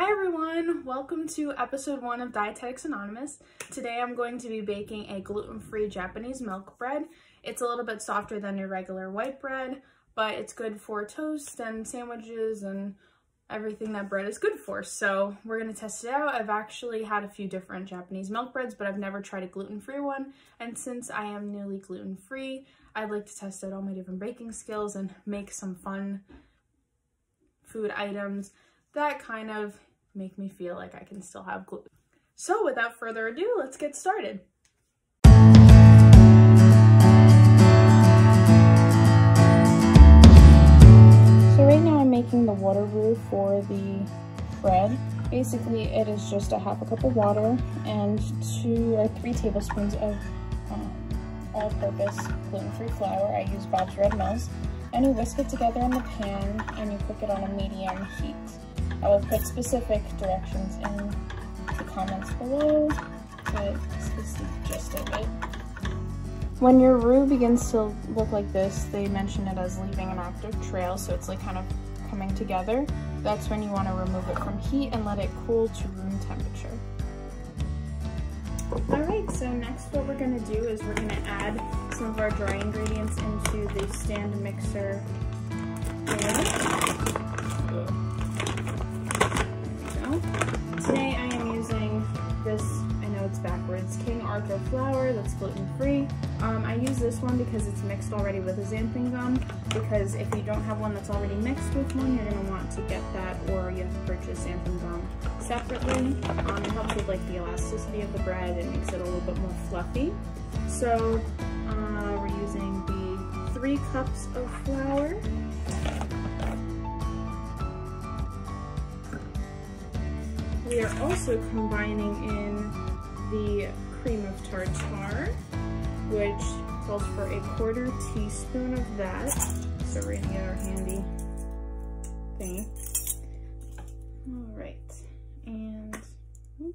Hi everyone, welcome to episode one of Dietetics Anonymous. Today I'm going to be baking a gluten-free Japanese milk bread. It's a little bit softer than your regular white bread, but it's good for toast and sandwiches and everything that bread is good for. So we're gonna test it out. I've actually had a few different Japanese milk breads, but I've never tried a gluten-free one. And since I am newly gluten-free, I'd like to test out all my different baking skills and make some fun food items that kind of make me feel like I can still have gluten. So without further ado, let's get started. So right now I'm making the water roux for the bread. Basically, it is just a half a cup of water and two or three tablespoons of um, all-purpose gluten-free flour. I use Bob's Red Mills. And you whisk it together in the pan and you cook it on a medium heat. I will put specific directions in the comments below, but this is the gist of it. When your roux begins to look like this, they mention it as leaving an active trail, so it's like kind of coming together. That's when you want to remove it from heat and let it cool to room temperature. Alright, so next what we're going to do is we're going to add some of our dry ingredients into the stand mixer it's King Arthur flour that's gluten-free. Um, I use this one because it's mixed already with a xanthan gum, because if you don't have one that's already mixed with one, you're going to want to get that, or you have to purchase xanthan gum separately. Um, it helps with like the elasticity of the bread, it makes it a little bit more fluffy. So uh, we're using the three cups of flour. We are also combining in the cream of tartar, which calls for a quarter teaspoon of that. So we're gonna get our handy thing. All right, and hmm.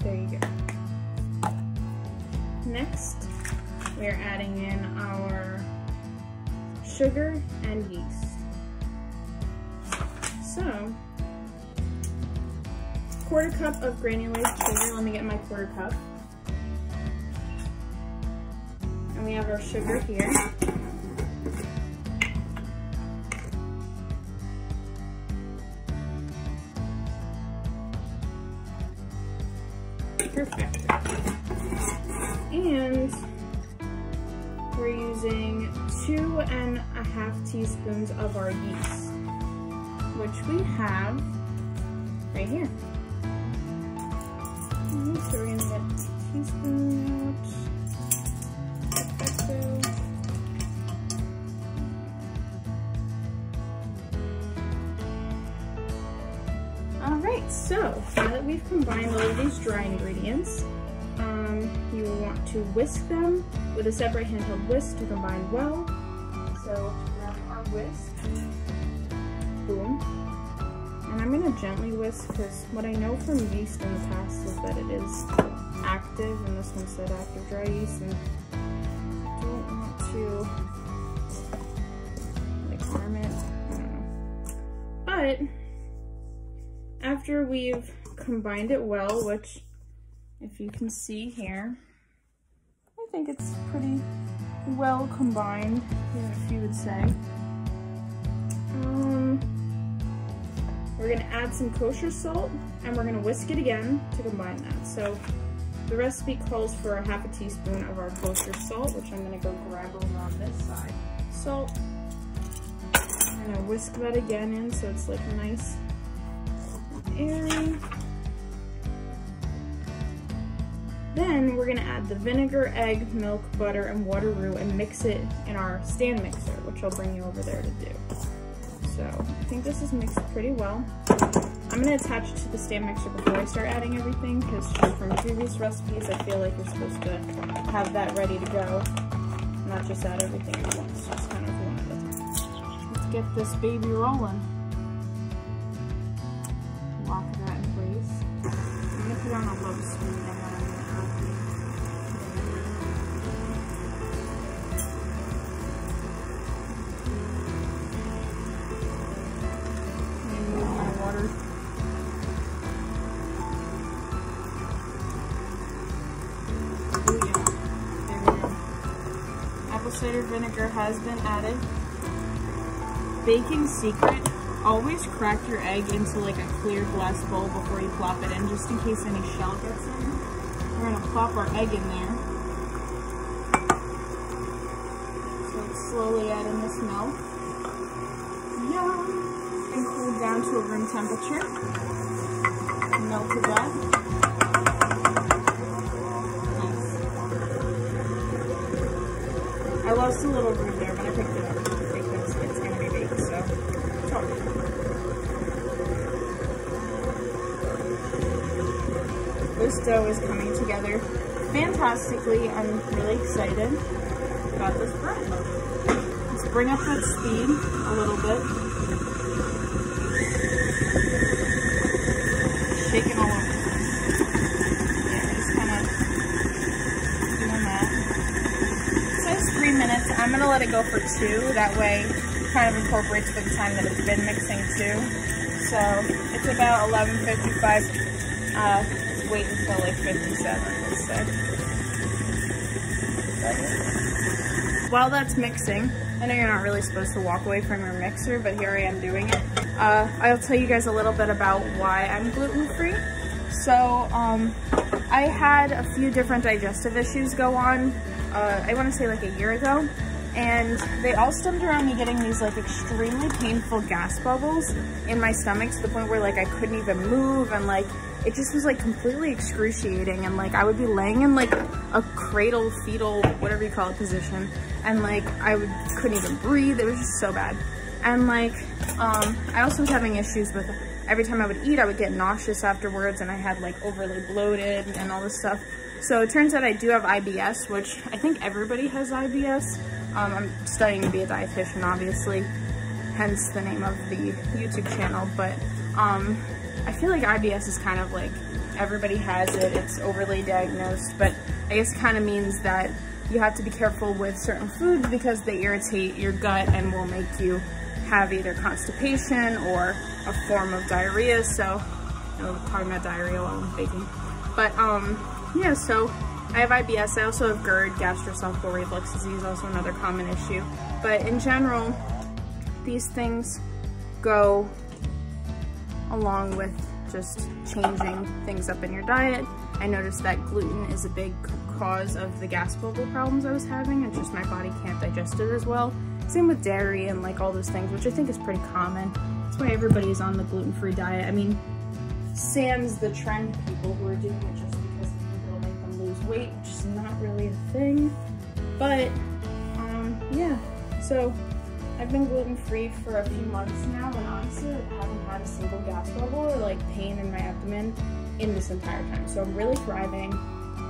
there you go. Next, we're adding in our sugar and yeast. So, quarter cup of granulated sugar. Let me get my quarter cup. And we have our sugar here. Two and a half teaspoons of our yeast, which we have right here. So we're gonna get a teaspoon out. All right, so now that we've combined all of these dry ingredients, um, you will want to whisk them with a separate handheld whisk to combine well. So grab our whisk, boom. And I'm gonna gently whisk because what I know from yeast in the past is that it is active and this one said active dry yeast and I don't want to like harm it, I don't know. But after we've combined it well, which if you can see here, I think it's pretty well combined, if you would say. Um, we're gonna add some kosher salt and we're gonna whisk it again to combine that. So the recipe calls for a half a teaspoon of our kosher salt, which I'm gonna go grab over on this side. Salt, I'm gonna whisk that again in so it's like nice airy. Then we're gonna add the vinegar, egg, milk, butter, and water roux and mix it in our stand mixer, which I'll bring you over there to do. So I think this is mixed pretty well. I'm gonna attach it to the stand mixer before I start adding everything because from previous recipes, I feel like you're supposed to have that ready to go, not just add everything at once, just kind of one at a time. Let's get this baby rolling. Lock that in place. I'm gonna put on a low speed cider vinegar has been added. Baking secret, always crack your egg into like a clear glass bowl before you plop it in, just in case any shell gets in. We're gonna plop our egg in there. So let's slowly add in this milk. Yum! And cool down to a room temperature. Melted that. Dough is coming together fantastically. I'm really excited about this bread. Let's bring up that speed a little bit. Shaking all over. minutes. I'm gonna let it go for two. That way kind of incorporates the time that it's been mixing too. So it's about 11.55. Uh, wait until like 57, let's say. While that's mixing, I know you're not really supposed to walk away from your mixer, but here I am doing it. Uh, I'll tell you guys a little bit about why I'm gluten-free. So, um, I had a few different digestive issues go on uh, I want to say like a year ago. And they all stemmed around me getting these like extremely painful gas bubbles in my stomach to the point where like I couldn't even move and like it just was like completely excruciating and like I would be laying in like a cradle fetal whatever you call it position and like I would couldn't even breathe it was just so bad and like um I also was having issues with every time I would eat I would get nauseous afterwards and I had like overly bloated and all this stuff so it turns out I do have IBS, which I think everybody has IBS. Um, I'm studying to be a dietitian, obviously, hence the name of the YouTube channel. But um, I feel like IBS is kind of like everybody has it. It's overly diagnosed, but I guess kind of means that you have to be careful with certain foods because they irritate your gut and will make you have either constipation or a form of diarrhea. So, you know, talking about diarrhea while I'm baking. But um, yeah, so I have IBS. I also have GERD, gastroesophageal reflux disease, also another common issue. But in general, these things go along with just changing things up in your diet. I noticed that gluten is a big cause of the gas bubble problems I was having. It's just my body can't digest it as well. Same with dairy and like all those things, which I think is pretty common. That's why everybody's on the gluten-free diet. I mean, sans the trend people who are doing it just because it'll make them lose weight, which is not really a thing. But, um, yeah. So, I've been gluten-free for a few months now, and honestly, I haven't had a single gas bubble or, like, pain in my abdomen in this entire time. So I'm really thriving.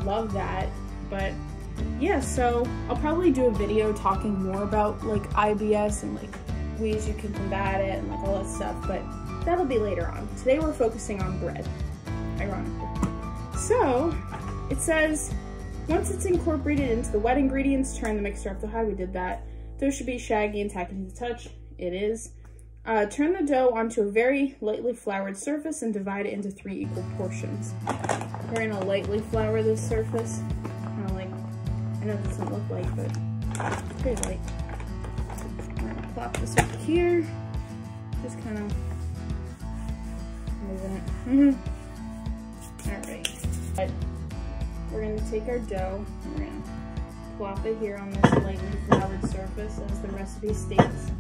Love that. But, yeah, so I'll probably do a video talking more about, like, IBS and, like, ways you can combat it and, like, all that stuff. But that'll be later on. Today we're focusing on bread, ironically. So, it says, once it's incorporated into the wet ingredients, turn the mixture up to high. We did that. Should be shaggy and tacky to the touch. It is. Uh, turn the dough onto a very lightly floured surface and divide it into three equal portions. We're gonna lightly flour this surface. Kind of like, I know it doesn't look light, but it's pretty light. We're gonna plop this up here. Just kind of moving it. All right. We're going to take our dough plop it here on this lightly floured surface as the recipe states.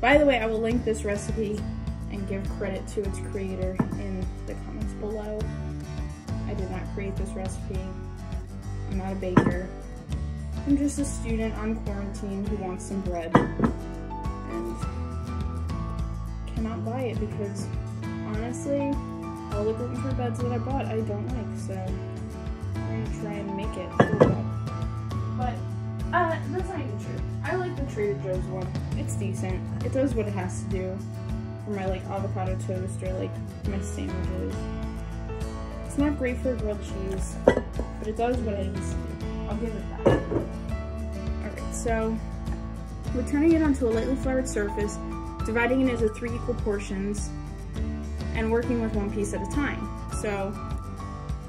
By the way, I will link this recipe and give credit to its creator in the comments below. I did not create this recipe. I'm not a baker. I'm just a student on quarantine who wants some bread and cannot buy it because honestly, all the gluten-free breads that I bought I don't like, so I'm gonna try and make it that's not even true. I like the Trader Joe's one. It's decent. It does what it has to do for my like avocado toast or like my sandwiches. It's not great for grilled cheese, but it does what it needs to do. I'll give it that. Alright, so we're turning it onto a lightly floured surface, dividing it into three equal portions, and working with one piece at a time. So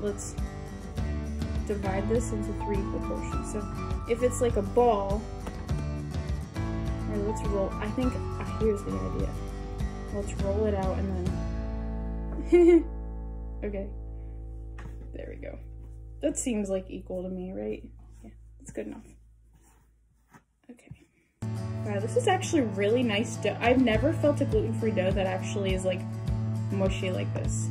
let's divide this into three equal portions. So if it's like a ball, all right, let's roll. I think, uh, here's the idea. Let's roll it out and then, okay. There we go. That seems like equal to me, right? Yeah, that's good enough. Okay. Wow, this is actually really nice dough. I've never felt a gluten-free dough that actually is like mushy like this.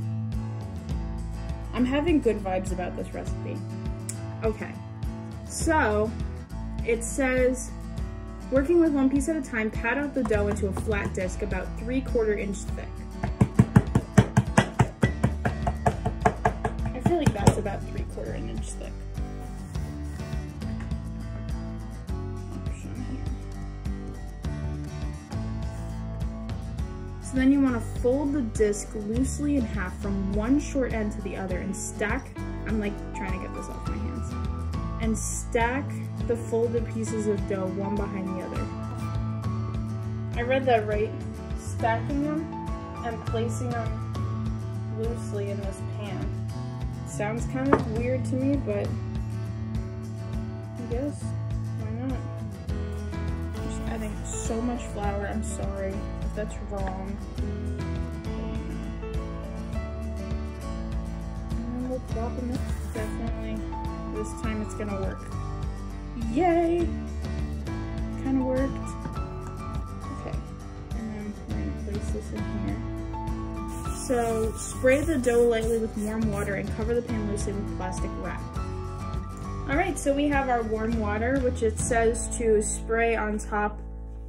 I'm having good vibes about this recipe. Okay, so it says, working with one piece at a time, pat out the dough into a flat disc about three quarter inch thick. I feel like that's about three quarter an inch thick. So then you want to fold the disc loosely in half from one short end to the other and stack, I'm like trying to get this off my and stack the folded pieces of dough one behind the other. I read that right. Stacking them and placing them loosely in this pan. Sounds kind of weird to me, but I guess, why not? Just adding so much flour, I'm sorry if that's wrong. And we'll plop this, definitely, this time it's gonna work. Yay! Kind of worked. Okay, and then we're gonna place this in here. So spray the dough lightly with warm water and cover the pan loosely with plastic wrap. All right, so we have our warm water, which it says to spray on top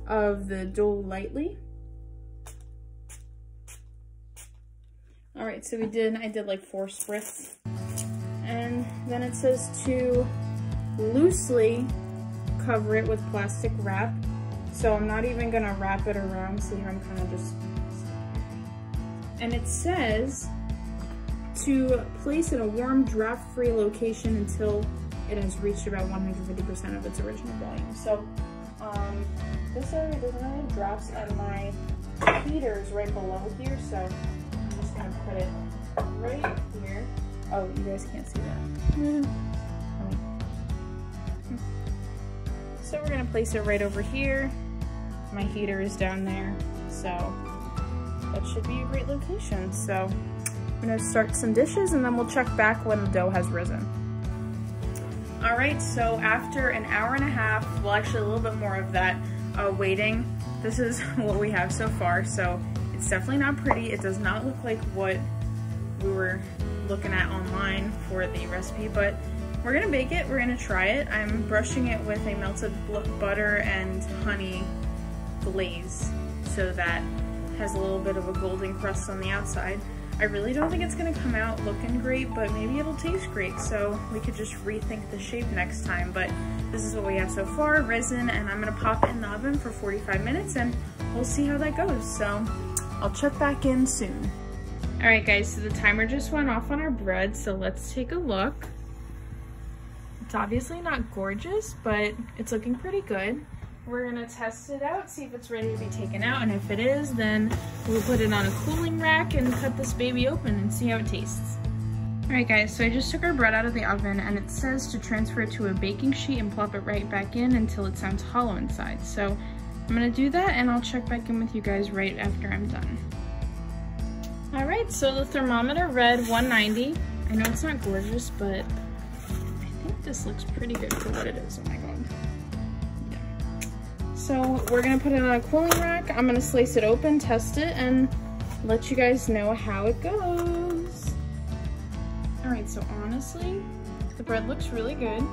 of the dough lightly. All right, so we did, I did like four spritz. And then it says to loosely cover it with plastic wrap. So I'm not even gonna wrap it around. See, how I'm kind of just, and it says to place in a warm, draft-free location until it has reached about 150% of its original volume. So um, this area doesn't have drafts and my heater is right below here, so I'm just gonna put it right here. Oh, you guys can't see that. Mm. So we're gonna place it right over here. My heater is down there, so that should be a great location. So I'm gonna start some dishes and then we'll check back when the dough has risen. All right, so after an hour and a half, well actually a little bit more of that uh, waiting, this is what we have so far. So it's definitely not pretty. It does not look like what we were looking at online for the recipe, but we're gonna bake it, we're gonna try it. I'm brushing it with a melted butter and honey glaze so that has a little bit of a golden crust on the outside. I really don't think it's gonna come out looking great, but maybe it'll taste great, so we could just rethink the shape next time. But this is what we have so far, risen, and I'm gonna pop it in the oven for 45 minutes and we'll see how that goes. So I'll check back in soon. All right guys, so the timer just went off on our bread, so let's take a look. It's obviously not gorgeous, but it's looking pretty good. We're gonna test it out, see if it's ready to be taken out, and if it is, then we'll put it on a cooling rack and cut this baby open and see how it tastes. All right guys, so I just took our bread out of the oven and it says to transfer it to a baking sheet and plop it right back in until it sounds hollow inside. So I'm gonna do that and I'll check back in with you guys right after I'm done. All right, so the thermometer read 190. I know it's not gorgeous, but I think this looks pretty good for what it is. Oh my god. Yeah. So we're gonna put it on a cooling rack. I'm gonna slice it open, test it, and let you guys know how it goes. All right, so honestly, the bread looks really good.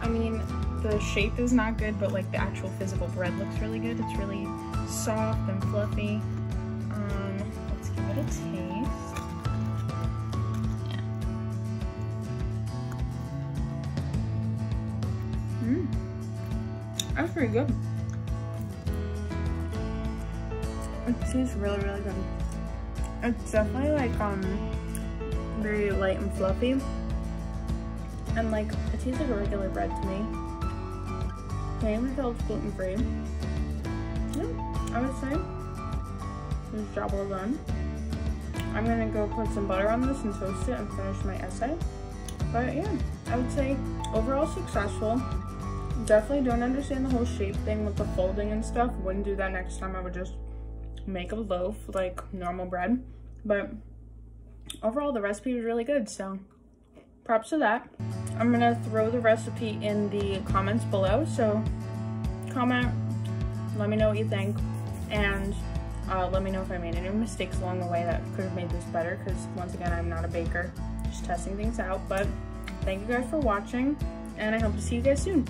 I mean, the shape is not good, but like the actual physical bread looks really good. It's really soft and fluffy. A taste. That's pretty good. It tastes really, really good. It's definitely like um very light and fluffy. And like it tastes like a regular bread to me. Even tell it's gluten free. Yeah, I would say this job well done. I'm gonna go put some butter on this and toast it and finish my essay. But yeah, I would say overall successful. Definitely don't understand the whole shape thing with the folding and stuff. Wouldn't do that next time. I would just make a loaf like normal bread. But overall, the recipe was really good. So props to that. I'm gonna throw the recipe in the comments below. So comment, let me know what you think. And uh, let me know if I made any mistakes along the way that could have made this better because once again, I'm not a baker, just testing things out. But thank you guys for watching and I hope to see you guys soon.